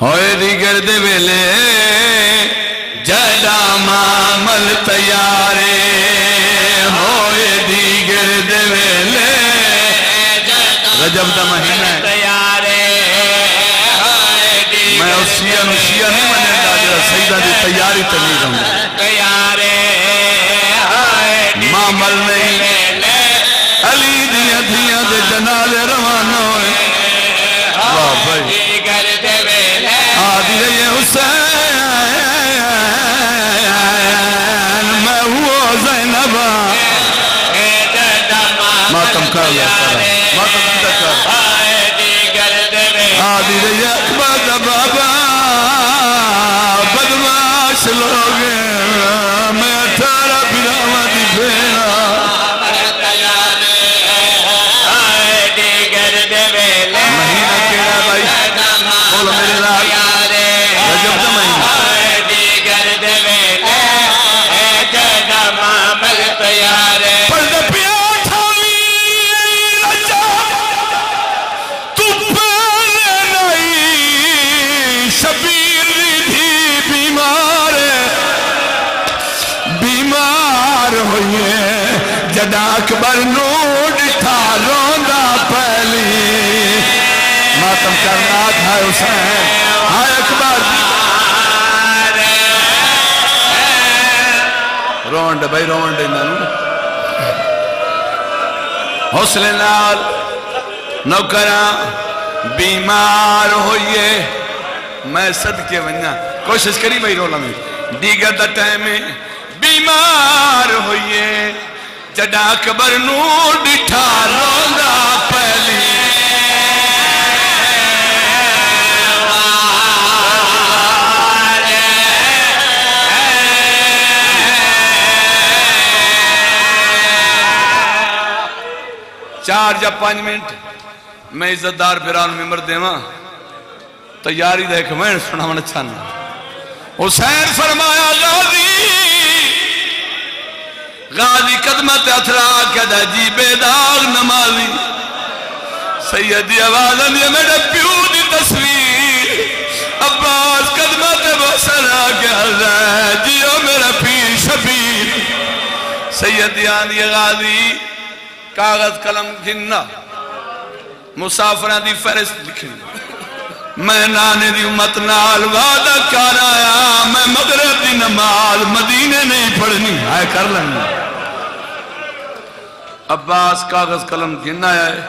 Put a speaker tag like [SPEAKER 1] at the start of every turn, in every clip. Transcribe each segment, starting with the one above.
[SPEAKER 1] ہوئے دیگر دے ویلے جڑا معامل تیارے۔ ہوئے دیگر دے ویلے، رجب دا مہینہ ہے۔
[SPEAKER 2] تیارے
[SPEAKER 1] میں اس شیعہ نو شیعہ نہیں منے دا جڑا سیدہ دی تیاری تے ہوں گا
[SPEAKER 2] تیارے
[SPEAKER 1] ماتم کر لیا کر ماتم کر کر آدھی رہی اکبر بابا بدماش لوگ جدا اکبر نو ڈٹھا روندا پہلی۔ ماتم کرنا تھا حسین۔ ہائے اکبر۔ رونڈ بھائی، رونڈ انہوں حوصلے نال بیمار ہوئیے۔ میں صدقے ونیا کوشش کری بھائی رولا میں۔ دیگر دا ٹائم بیمار ہوئیے۔ جڑا اکبر نو ڈٹھا روندا پہلی۔ چار یا پانچ منٹ۔ میں عزت دار بیران ممبر دیواں۔ تیاری دیکھ میں سنا من اچھا حسین فرمایا، غازی! غازی قدمت اتھرا کہتا جی بیداغ نمازی. سیدی آوازن یہ میرے پیو دی تصویر. عباس قدمت بسرا کہتا ہے جیو میرا پیر شبیر. سیدی آندی غازی کاغذ قلم گننا مسافران دی فہرست لکھنی میں نانے دی امت نال وعدہ کر آیا. میں مغرب دی نماز مدینے نہیں پڑھنی. آئے کر لیں عباس کاغذ قلم گننا ہے،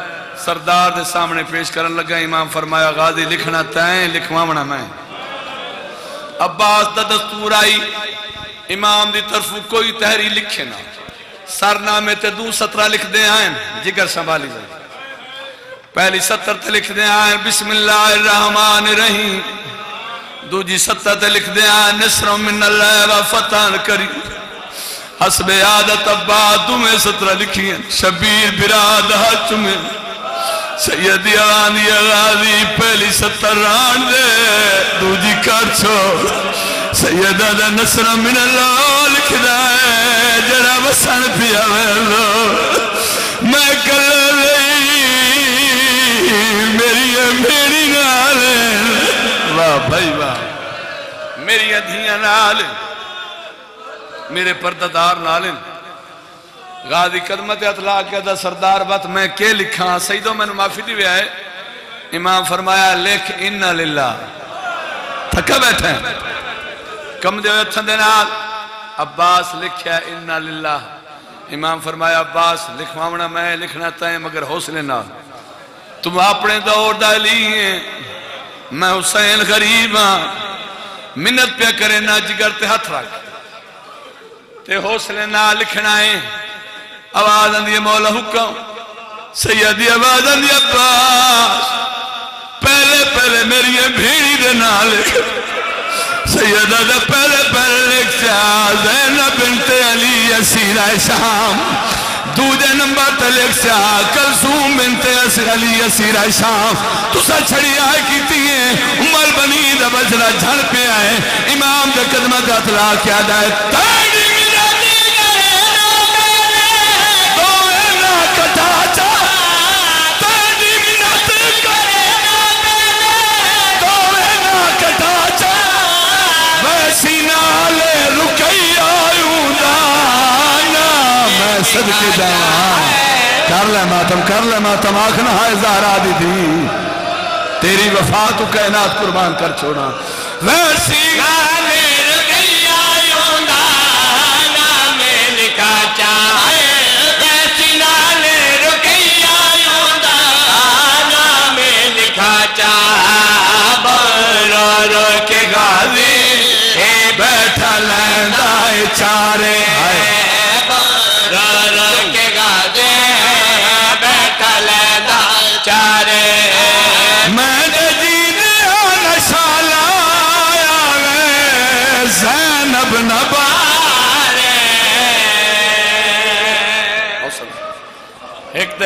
[SPEAKER 1] سردار دے سامنے پیش کرن لگا، امام فرمایا، غازی لکھنا تائیں لکھوامنا میں۔ عباس دا دستور آئی، امام دی طرف کوئی تحری لکھے نہ۔ سرنامے تے دو سترہ لکھ دے آئیں، جگر سنبھالی جائے۔ پہلی ستر تے لکھ دے آئیں، بسم اللہ الرحمن الرحیم۔ دو جی ستر تے لکھ دے آئیں، نصر من اللہ و فتح کری حسب عادت ابا تمہیں سترہ لکھی ہیں شبیر براد حج میں۔ سیدی آنی غازی پہلی ستر ران دے دو جی کر چھوڑ سیدہ دا نصر من اللہ لکھ دائے جڑا بسن پیا ویلو۔ میں کل لئی میری میری نال واہ بھائی واہ۔ میری ادھیاں نال میرے پرددار نال غازی قدمت اطلاع کیا دا سردار بات میں کے لکھا، سیدوں میں نے معافی دی ہے۔ امام فرمایا، لکھ انہ للہ۔ تھکا بیٹھے ہیں۔ کم دے ہوئے تھندے نال۔ عباس لکھیا انہ للہ۔ امام فرمایا، عباس لکھوامنا میں، لکھنا تائیں مگر حوصلے نال۔ تم اپنے دور دا ڈالی ہیں۔ میں حسین غریب ہاں۔ منت پہ کرے نہ جگر تے ہاتھ رکھ۔ تے حوصلے نہ لکھنا ہے۔ آواز اندی مولا حکم۔ سیدی آواز اندی عباس۔ پہلے پہلے میری بھیڑی دے نہ لکھ سیدہ دا پہلے پہلے لکھ چاہ زینب بنت علی اسیرہ شام۔ دودے نمبر تلک سے کلسوم بنت علی اسیرہ شام۔ تو سا چھڑی آئے کیتی ہیں۔ عمر بنی دا بجرہ جھڑ پہ آئے امام دا قدمہ دا اطلاع کیا دائے تیڑی صدقے جاواں کر لے ماتم، کر لے ماتم آخنا ہے زہرا دی دی تیری وفا تو کائنات قربان کر چھوڑا۔ ویسی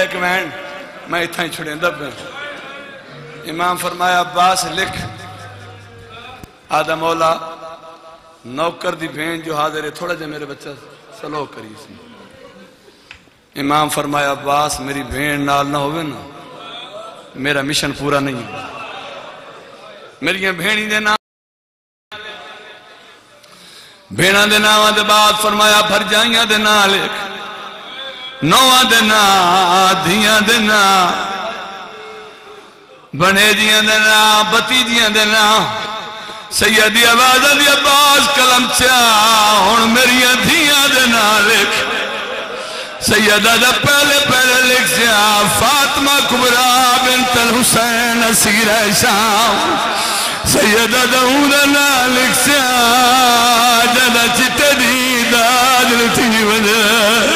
[SPEAKER 1] ایک دے وین، میں اتھا ہی چھڑیں دب میں امام فرمایا، عباس لکھ۔ آدھا مولا، نوکر دی بھین جو حاضر ہے، تھوڑا جا میرے بچہ سلو کری اس میں امام فرمایا، عباس، میری بھین نال نہ ہوئے نا۔ میرا مشن پورا نہیں ہے۔ میری بھینی دے نام۔ بھیڑا دے نام دے بعد فرمایا پھر جائیاں دے نام لکھ۔ نواں دے دھیاں دے بنے جیاں دے نام بتی جیاں دے سیدی آواز دی عباس کلم چاہ ہن میری دھیاں دے لکھ سیدہ دا پہلے پہلے لکھ سیا فاطمہ کبرا بنت الحسین اسیر شام سیدہ دا دا نا لکھ سیا جدا چٹے دی داد لتی وجہ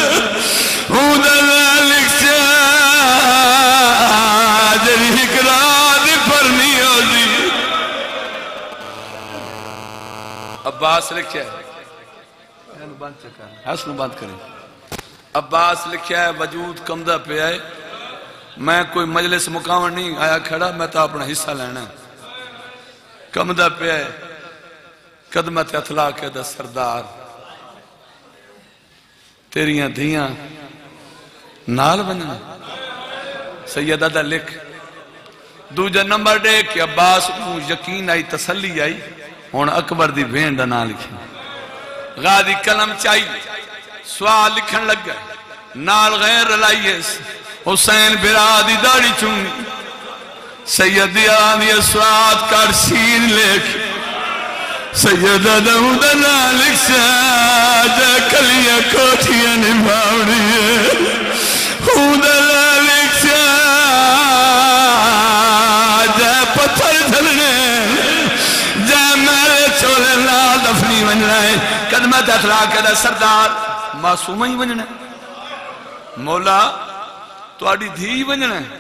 [SPEAKER 1] عباس لکھیا ہے۔ چکا ہے۔ بند کریں۔ عباس لکھیا ہے وجود کمدہ پہ آئے میں کوئی مجلس مقامر نہیں آیا کھڑا میں تو اپنا حصہ لینا کمدہ پہ آئے قدمت اطلاق دا سردار۔ تیریاں دھیاں نال بننا سیدہ دا لکھ۔ دوجہ نمبر دے کہ عباس کو یقین آئی تسلی آئی۔ ہون اکبر دی بھین دا نام لکھی غادی کلم چاہیے سوال لکھن لگ گئے۔ نال غیر لائیے حسین برادی داڑی چونگی سیدی آدھی سواد کر سین لکھ۔ سیدہ دہود نالک ساجہ کلیہ کوٹھیاں نبھاوڑی ہے خود قدمت اطلاق دا سردار معصوم ہی بننا مولا تو دھی بننا ہے۔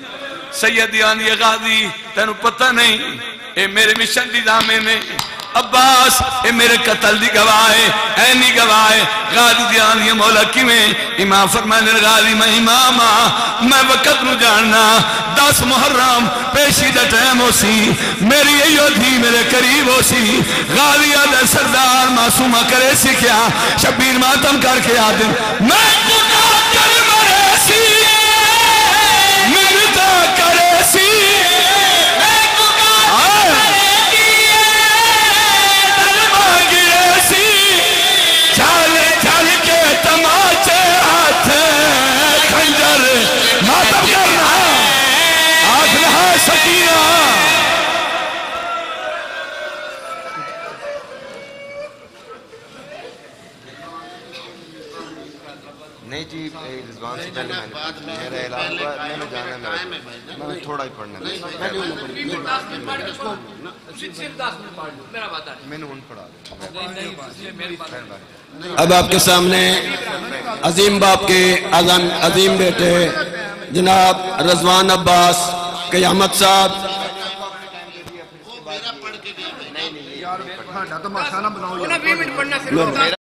[SPEAKER 1] سیدی آنی غازی، تینو پتہ نہیں۔ اے میرے مشن دی دامے میں۔ عباس، اے میرے قتل دی گواہ اینی گواہ غازی دی آنی مولا کی میں امام فرمانے غازی میں اماما میں وقت نو جاننا، دس محرم پیشی دا ٹیم ہو سی میری ایو دھی میرے قریب ہو سی غازی آدھے سردار معصومہ کرے سی کیا، شبیر ماتم کر کے آدھے، میں گناہ کر مرے سی۔
[SPEAKER 3] جی رضوان سے پہلے میں نے میرا اعلان ہوا میں نے جانا ہے میں نے تھوڑا ہی پڑھنا ہے۔ میں نے ان پڑھا
[SPEAKER 4] اب آپ کے سامنے عظیم باپ کے عظیم بیٹے جناب رضوان عباس قیامت صاحب۔
[SPEAKER 5] انہیں 20 منٹ پڑھنا